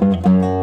Música